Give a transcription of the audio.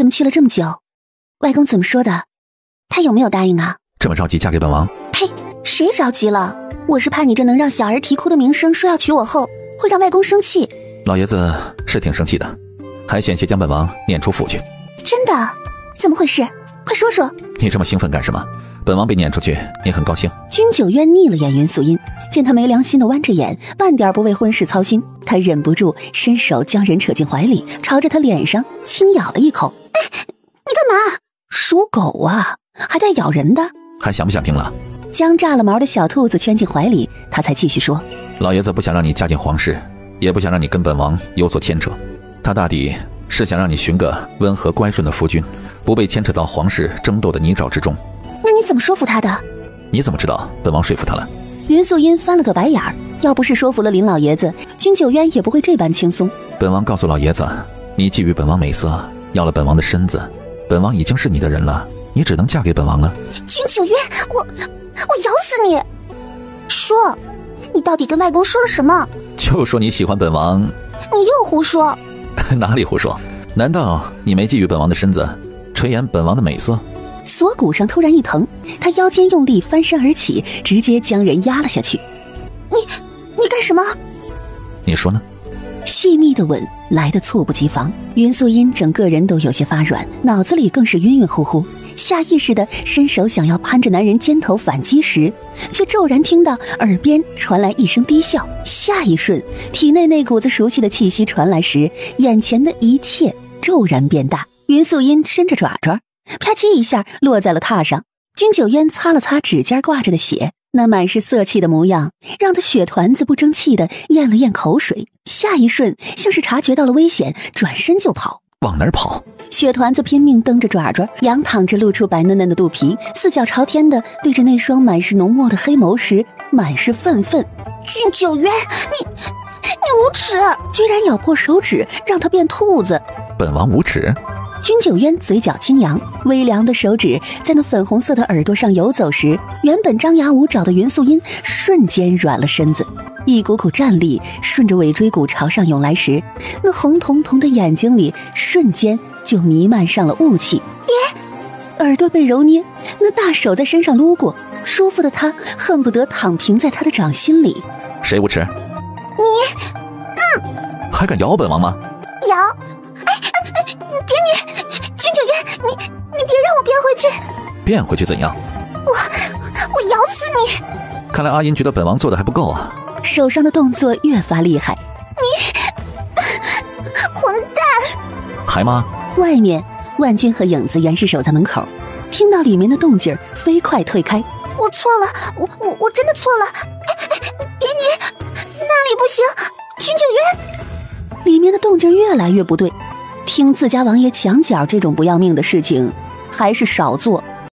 怎么去了这么久？外公怎么说的？他有没有答应啊？这么着急嫁给本王？呸！谁着急了？我是怕你这能让小儿啼哭的名声说要娶我后，会让外公生气。老爷子是挺生气的，还险些将本王撵出府去。真的？怎么回事？快说说。你这么兴奋干什么？本王被撵出去，你很高兴？君九渊睨了眼云素音，见他没良心的弯着眼，半点不为婚事操心，他忍不住伸手将人扯进怀里，朝着他脸上轻咬了一口。哎，你干嘛？属狗啊，还带咬人的？还想不想听了？将炸了毛的小兔子圈进怀里，他才继续说：“老爷子不想让你嫁进皇室，也不想让你跟本王有所牵扯，他大抵是想让你寻个温和乖顺的夫君，不被牵扯到皇室争斗的泥沼之中。”那你怎么说服他的？你怎么知道本王说服他了？云素音翻了个白眼儿，要不是说服了林老爷子，君九渊也不会这般轻松。本王告诉老爷子，你觊觎本王美色，要了本王的身子，本王已经是你的人了，你只能嫁给本王了。君九渊，我我咬死你！说，你到底跟外公说了什么？就说你喜欢本王。你又胡说！哪里胡说？难道你没觊觎本王的身子，垂涎本王的美色？锁骨上突然一疼，他腰间用力翻身而起，直接将人压了下去。你，你干什么？你说呢？细密的吻来的猝不及防，云素音整个人都有些发软，脑子里更是晕晕乎乎，下意识的伸手想要攀着男人肩头反击时，却骤然听到耳边传来一声低笑。下一瞬，体内那股子熟悉的气息传来时，眼前的一切骤然变大。云素音伸着爪爪。啪叽一下落在了榻上，金九渊擦了擦指尖挂着的血，那满是色气的模样，让他血团子不争气的咽了咽口水，下一瞬像是察觉到了危险，转身就跑。往哪儿跑？雪团子拼命蹬着爪爪，仰躺着露出白嫩嫩的肚皮，四脚朝天的对着那双满是浓墨的黑眸时，满是愤愤。君九渊，你你无耻，居然咬破手指让他变兔子！本王无耻。君九渊嘴角轻扬，微凉的手指在那粉红色的耳朵上游走时，原本张牙舞爪的云素音瞬间软了身子，一股股战力顺着尾椎骨朝上涌来时，那红彤彤的眼睛里瞬间就弥漫上了雾气。别，耳朵被揉捏，那大手在身上撸过，舒服的他恨不得躺平在他的掌心里。谁无耻？你，嗯，还敢咬本王吗？咬。哎别你，君九渊，你你别让我变回去！变回去怎样？我我咬死你！看来阿银觉得本王做的还不够啊！手上的动作越发厉害。你混蛋！还吗？外面，万军和影子原是守在门口，听到里面的动静，飞快退开。我错了，我我我真的错了！别你，那里不行！军警员，里面的动静越来越不对。听自家王爷墙角这种不要命的事情，还是少做。